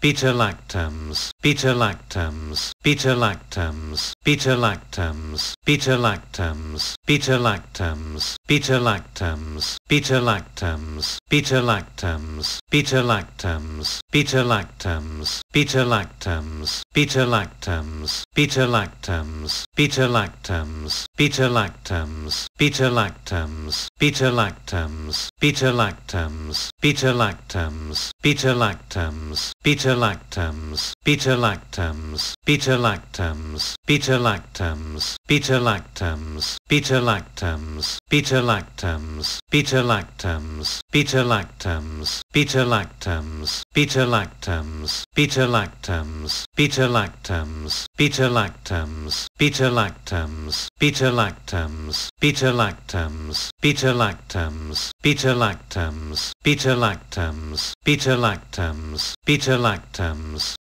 beta-lactams, beta-lactams, beta-lactams, beta-lactams, beta-lactams, beta-lactams, beta lactams, beta lactams, beta lactams, beta lactams, beta lactams, beta lactams, beta lactams, beta lactams, beta lactams, beta lactams, beta lactams, beta lactams, beta lactams, beta lactams, beta lactams, beta lactams, beta lactams, beta lactams, beta lactams, beta